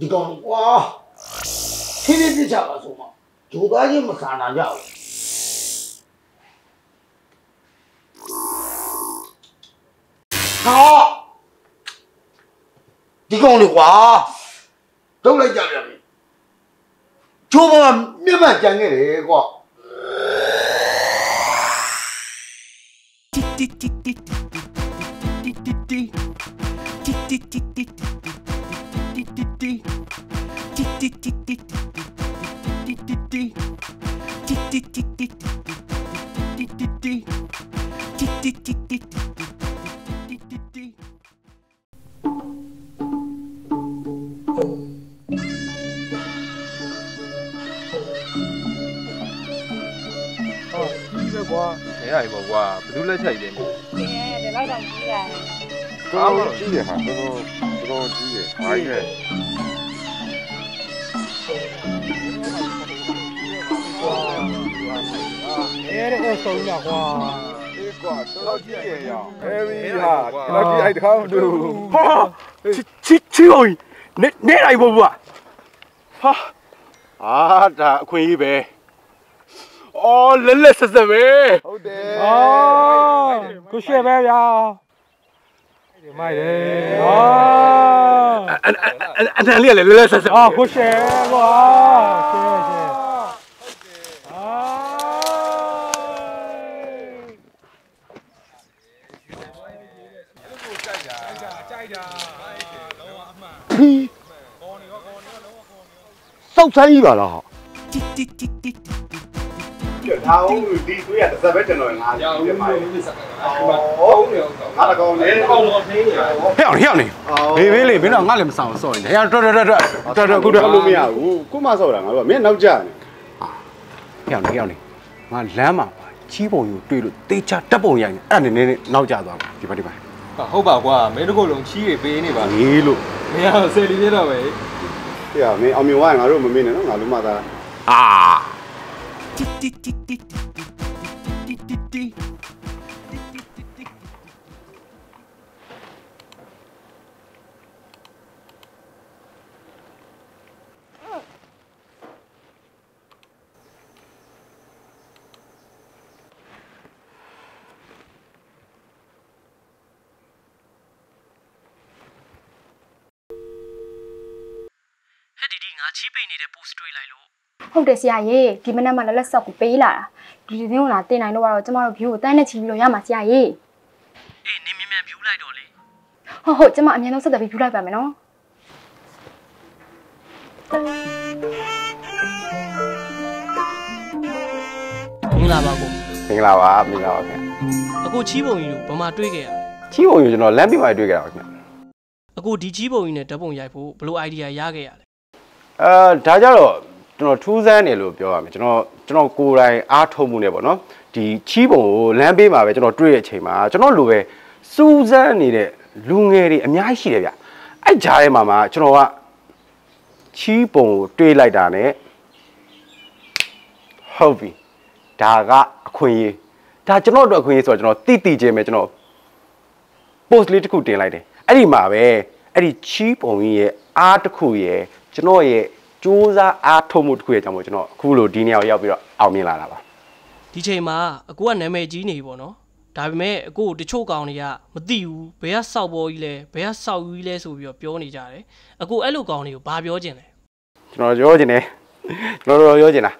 ဒီကောင်ကွာဖြည်းဖြည်းပြစ်ချပါဆိုမှဂျိုသားချင်းမဆန်တာကြဘူးဟာဒီကောင်လေကွာထုတ်လိုက်ကြပြန်ပြီချိုးပါမြတ်မှန်ကြံခဲ့တယ်ကွာဟောကြီး ပဲကွာနေရပြီပေါ့ကွာဘယ်သူလက်ချက်ကြီးလဲဒီနေ့ဒီလောက်တော့ကြီးရတယ်တော်တော်ကြီးတယ်ဟာတော်တော်တော်တော်ကြီးတယ်ဘာကြီးလဲ အဲတဲ့ဆုံးရကွာအေးကွာတော်တော်ကြီးတယ်ရောအေးပြီဟာတော်တော်ကြီးအဲ့တခါမတူဟာချီချီချီအောင်နေနေလိုက်ပေါ့ကွာဟာအာဒါအခွင့်အရေးပဲအော်လက်လက်ဆက်ဆက်ပဲဟုတ်တယ်အော်ကိုရှေ့ပဲဗျာဒီမိုက်တယ်အော်အအအအတန်လေးကလည်းလက်လက်ဆက်ဆက်အော်ကိုရှေ့ကွာ စောက်ဆိုင်ပါလားဒါအောင်ဒီသွေးရတစ်စက်ပဲကျွန်တော်ငါရအောင်ပြန်ပါဟုတ်ငါတကောင်လေအောင်တော့ထင်းနေရဟောဟဲ့အောင်ဟဲ့အောင်နေဘေးဘေးလေးမင်းတော့ငါလည်းမဆောင်စော့ရင်ဟဲ့တော်တော်တော်တော်တော်တော်ခုတော့လို့မရဘူးကိုမဆောက်တာငါတို့ကမင်းနောက်ကျနေဟဲ့အောင်ဟဲ့အောင်နေငါလမ်းမှာချီးပုံယူတွေ့လို့တေချာတက်ပုံရိုက်နေအဲ့ဒါနေနေနောက်ကျသွားပါဒီပါဒီပါဟုတ်ပါကွာမင်းတို့ကလုံးချီးတွေပေးနေပါငေးလို့မင်းကတော့ဆယ်လီပြတော့ပဲ ဟေ့မင်းအောင်မြင်သွားရင်ငါတို့မမင်းနဲ့နော်ငါတို့မှသာအာဟဲ့ဒီဒီငါ ချီးပိတ်နေတဲ့ post တွေ့လိုက်လို့ဟုတ်တယ်ဆရာရေဒီမနက်မှလက်လက်ဆော့ကိုပေးလာတာဒီဒီင်းကိုလာတင်နိုင်တော့တော့ကျမတို့ view ကိုတန်းနဲ့ချီပြီးတော့ရမှာဆရာရေအေးနင်မြန်မြန် view လိုက်တော့လေဟုတ်ဟုတ်ကျမအမြင်ဆုံးဆက်သွယ်ပြီး view လိုက်ပါမယ်နော်မင်္ဂလာပါကိုမင်္ဂလာပါမင်္ဂလာပါခင်အကိုချီးပုံကြီးတို့ဘာမှတွေ့ခဲ့ရလဲချီးပုံယူကျွန်တော်လမ်းပြမှာတွေ့ကြတာပါခင်အကိုဒီချီးပုံကြီးနဲ့ဓာတ်ပုံရိုက်ဖို့ဘယ်လို idea ရခဲ့ရလဲ အဲဒါကြတော့ကျွန်တော်ထူးဆန်းတယ်လို့ပြောရမယ်ကျွန်တော်ကျွန်တော်ကိုယ်တိုင်အားထုတ်မှုနဲ့ပေါ့နော်ဒီချီးပုံကိုလမ်းပေးမှာပဲကျွန်တော်တွေ့တဲ့အချိန်မှာကျွန်တော်လိုပဲစူးစမ်းနေတဲ့လူငယ်တွေအများကြီးရှိတယ်ဗျအဲ့ကြားထဲမှာမှကျွန်တော်ကချီးပုံကိုတွေးလိုက်တာ ਨੇ ဟုတ်ပြီဒါကအခွင့်အရေးဒါကျွန်တော်တို့အခွင့်အရေးဆိုတော့ကျွန်တော်တိတိကျင်းပဲကျွန်တော် post လေးတစ်ခုတင်လိုက်တယ်အဲ့ဒီမှာပဲအဲ့ဒီချီးပုံကြီးရဲ့အားတစ်ခုရဲ့ ကျွန်တော်ရဲ့စူးစမ်းအားထုတ်မှုတစ်ခုရဲ့ကြောင့်မို့ကျွန်တော်အခုလိုဒီနေရာကိုရောက်ပြီးတော့အောင်မြင်လာတာပါဒီချိန်မှာအကိုကနာမည်ကြီးနေပြီပေါ့နော်ဒါပေမဲ့အကိုကိုတချို့ကောင်တွေကမသိဘူးဘယ်ကစောက်ပေါ်ကြီးလဲဘယ်ကစောက်ကြီးလဲဆိုပြီးတော့ပြောနေကြတယ်အကိုအဲ့လိုကောင်တွေကိုဘာပြောချင်လဲကျွန်တော်ပြောချင်တယ်ကျွန်တော်တို့ပြောချင်တာ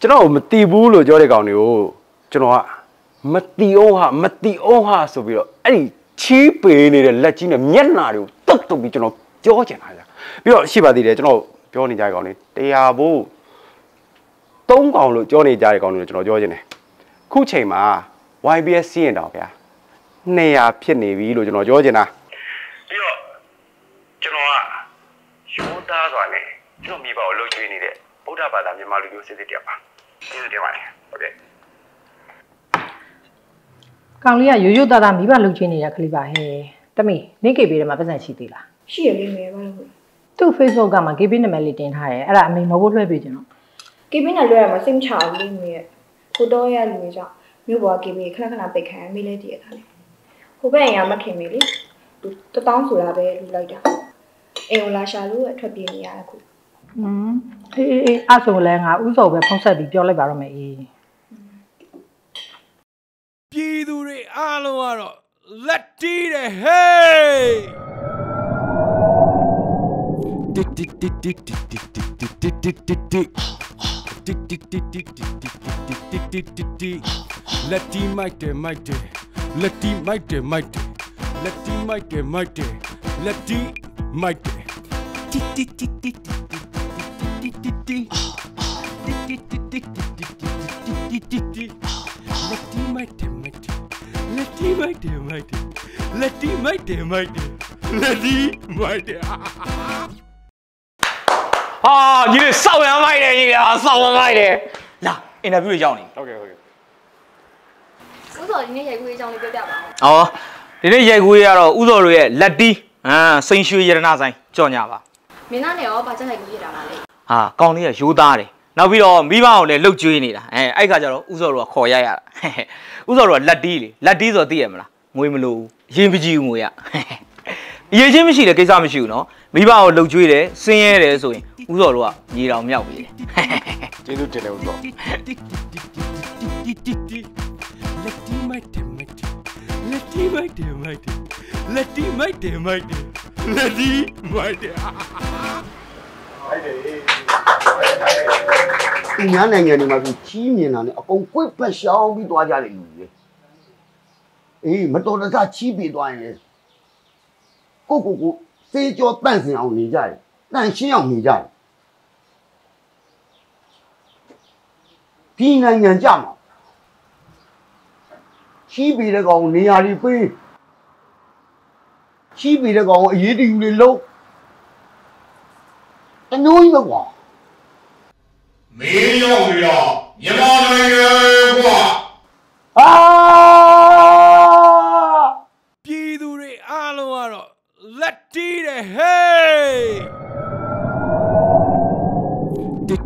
ကျွန်တော်မတီးဘူးလို့ပြောတဲ့ကောင်တွေကိုကျွန်တော်ကမတီအောင်ဟာမတီအောင်ဟာဆိုပြီးတော့အဲ့ဒီချီးပေနေတဲ့လက်ကြီးနဲ့မျက်နှာတွေကိုတုတ်တုတ်ပြီးကျွန်တော်ပြောချင်တာကြာ ပြီးတော့ရှိပါသေးတယ်ကျွန်တော်ပြောနေကြတဲ့ကောင်တွေတရားဖို့သုံးကောင်လို့ပြောနေကြတဲ့ကောင်တွေကိုကျွန်တော်ပြောချင်တယ်ခုချိန်မှာ YBS စီးရင်တော့ဗျာ200ဖြစ်နေပြီလို့ကျွန်တော်ပြောချင်တာပြီးတော့ကျွန်တော်ကရိုးသားစွာနဲ့ကျွန်တော်မိဘကိုလှုပ်ကျွေးနေတဲ့ဗုဒ္ဓဘာသာမြန်မာလူမျိုးစစ်စစ်တယောက်ပါကျေးဇူးတင်ပါတယ်ဟုတ်ကဲ့ကောင်လေးကရိုးရိုးသားသားမိဘလှုပ်ချင်နေတာကလေးပါဟဲ့တမီနင့်ကေပေးတယ်မှာပတ်စံရှိသေးလားရှိရလေးမယ်ဘာလို့လဲ သူ့ Facebook ကမှ KB နာမည်လေးတင်ထားတယ်အဲ့ဒါအမေမဟုတ်လွှဲပေးချင်တော့ကေဘင်းနဲ့လွှဲရမှာစိတ်မချဘူးလေးမေကိုတော့ရလူတွေကြောင့်မြို့ပေါ်ကေဘင်းခဏခဏပိတ်ခံရမိလဲတည်ရတာလေဟိုဘက်အရာမခင်မေလေသူတပေါင်းဆိုတာပဲလူလိုက်တာအိမ်ကိုလာရှာလို့အထွက်ပြေးနေရတာခုอืมအေးအေးအေးအဲ့ဆိုလည်းငါဥစောပဲဖုံးဆက်ပြီးပြောလိုက်ပါတော့မယ်အေးပြည်သူတွေအားလုံးကတော့လက်တီးတယ်ဟေး Lefty mighty mighty Lefty mighty mighty Lefty mighty mighty Lefty mighty Lefty mighty mighty Lefty mighty mighty Lefty mighty mighty Lefty mighty ဟာညီလေးစောက်ရမ်းမိုက်တယ်ညီလေးဟာစောက်ရမ်းမိုက်တယ်လာအင်တာဗျူးတွေရောက်နေဟုတ်ကဲ့ဟုတ်ကဲ့ဥစောဒီနေ့ရိုက်ကူးရေးအကြောင်းလေးပြောပြပါဦး။အော်ဒီနေ့ရိုက်ကူးရတော့ဥစော်တို့ရဲ့လက်တီးအာစိန်ရွှေရတနာဆိုင်ကြော်ညာပါမင်းသားနဲ့ရောဘာချက်ရိုက်ကူးရေးတာပါလဲ။ဟာကောင်းလေးကရိုးသားတယ်။နောက်ပြီးတော့မိဘအောင်လည်းလှုပ်ကြွေးနေတာ။အဲအဲ့ခါကျတော့ဥစော်တို့ကခေါ်ရရတာ။ဥစော်တို့ကလက်တီးလေလက်တီးဆိုတော့သိရမလား။ငွေမလို့ဘူး။ရင်ပကြီးငွေရ။ အရေးချင်းမရှိတဲ့ကိစ္စမရှိဘူးနော်။မိဘအောင်လှုပ်ကြွေးတယ်ဆင်းရဲတယ်ဆိုရင်ဥစော်တို့ကရေတောင်မြောက်ပြီလေ။ကျေးဇူးတင်တယ်ဦးတော့လက်တီမိုက်တယ်မိုက်တယ်လက်တီမိုက်တယ်မိုက်တယ်လက်တီမိုက်တယ်မိုက်တယ်လက်တီမိုက်တယ်သူများနိုင်ငံတွေမှာသူချီးမြင်တာနဲ့အကုန်ကွိတ်ပတ်ရှောင်းပြီးသွားကြတယ်လူတွေအေးမတော်တဆချီးပေးသွားရင်လေ ကိုကိုကိုစေးကြောတန့်စင်အောင်နေကြတယ်တန့်ရှင်းအောင်နေကြတယ်ဒီနိုင်ငံကြမှာချီးပေးတဲ့ကောင်နေရာတွေပေးချီးပေးတဲ့ကောင်အရေးတယူတွေလုံးတမျိုးကြီးပဲကွာမင်းရောက်နေတာမြန်မာနိုင်ငံကွာအာ ပြည်သူတွေအားလုံးကတော့လက်တီးတယ်ဟေး